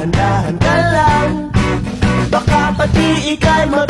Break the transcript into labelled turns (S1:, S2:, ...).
S1: Dahan-dahan ka lang. Baka pati ika'y mabigla